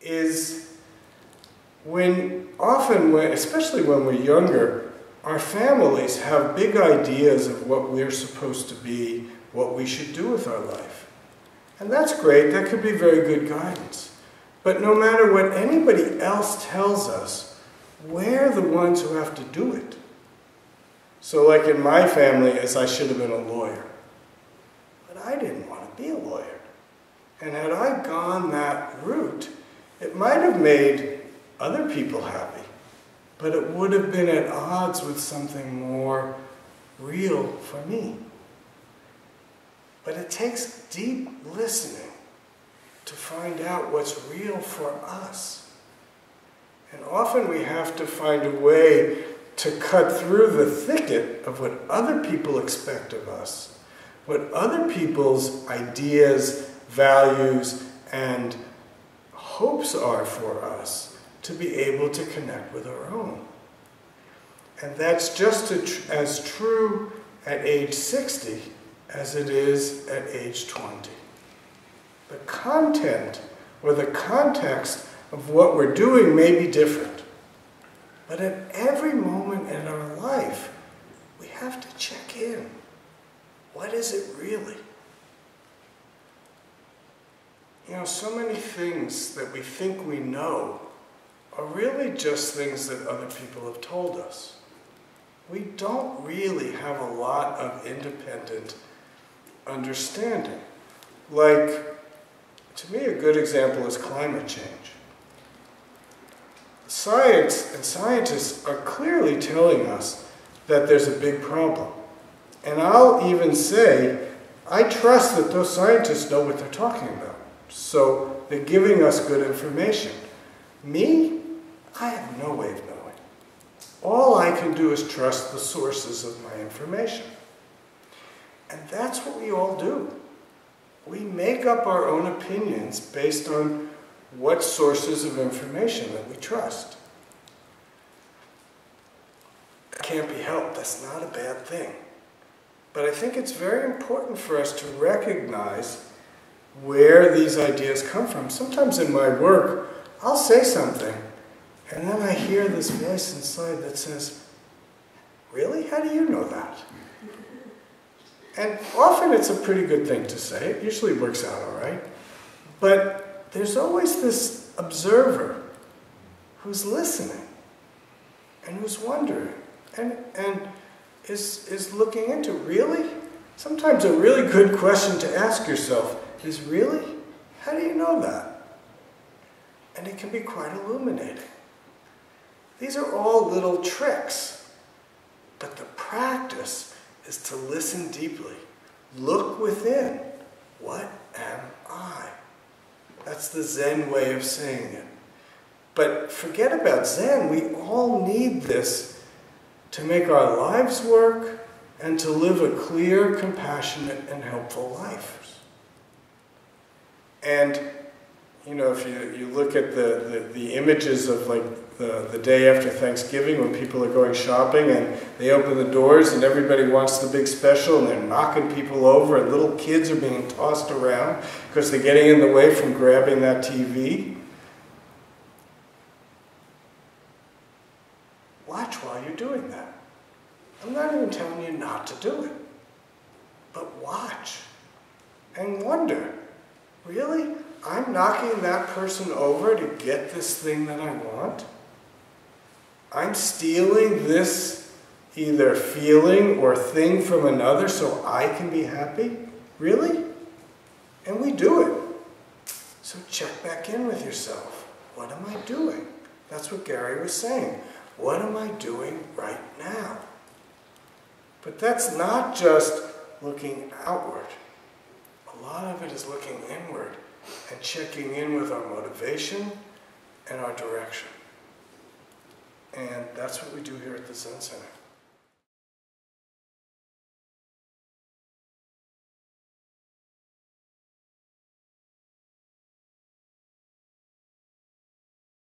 is when often, when, especially when we're younger, our families have big ideas of what we're supposed to be, what we should do with our life. And that's great, that could be very good guidance. But no matter what anybody else tells us, we're the ones who have to do it. So, like in my family, as I should have been a lawyer. But I didn't want to be a lawyer. And had I gone that route, it might have made other people happy, but it would have been at odds with something more real for me. But it takes deep listening to find out what's real for us. And often we have to find a way to cut through the thicket of what other people expect of us, what other people's ideas, values, and hopes are for us to be able to connect with our own. And that's just as true at age 60 as it is at age 20. The content or the context of what we're doing may be different. But at every moment in our life, we have to check in. What is it really? You know, so many things that we think we know are really just things that other people have told us. We don't really have a lot of independent understanding. Like, to me, a good example is climate change. Science and scientists are clearly telling us that there's a big problem. And I'll even say, I trust that those scientists know what they're talking about. So they're giving us good information. Me, I have no way of knowing. All I can do is trust the sources of my information. And that's what we all do. We make up our own opinions based on what sources of information that we trust. It can't be helped. That's not a bad thing. But I think it's very important for us to recognize where these ideas come from. Sometimes in my work, I'll say something, and then I hear this voice inside that says, Really? How do you know that? And often it's a pretty good thing to say. It usually works out all right. But there's always this observer who's listening and who's wondering and, and is, is looking into really? Sometimes a really good question to ask yourself is really? How do you know that? And it can be quite illuminating. These are all little tricks, but the practice is to listen deeply. Look within. What am I? That's the Zen way of saying it. But forget about Zen. We all need this to make our lives work and to live a clear, compassionate, and helpful life. And, you know, if you, you look at the, the, the images of like the, the day after Thanksgiving when people are going shopping and they open the doors and everybody wants the big special and they're knocking people over and little kids are being tossed around because they're getting in the way from grabbing that TV. Watch while you're doing that. I'm not even telling you not to do it, but watch and wonder Really? I'm knocking that person over to get this thing that I want? I'm stealing this either feeling or thing from another so I can be happy? Really? And we do it. So check back in with yourself. What am I doing? That's what Gary was saying. What am I doing right now? But that's not just looking outward. A lot of it is looking inward and checking in with our motivation and our direction. And that's what we do here at the Zen Center.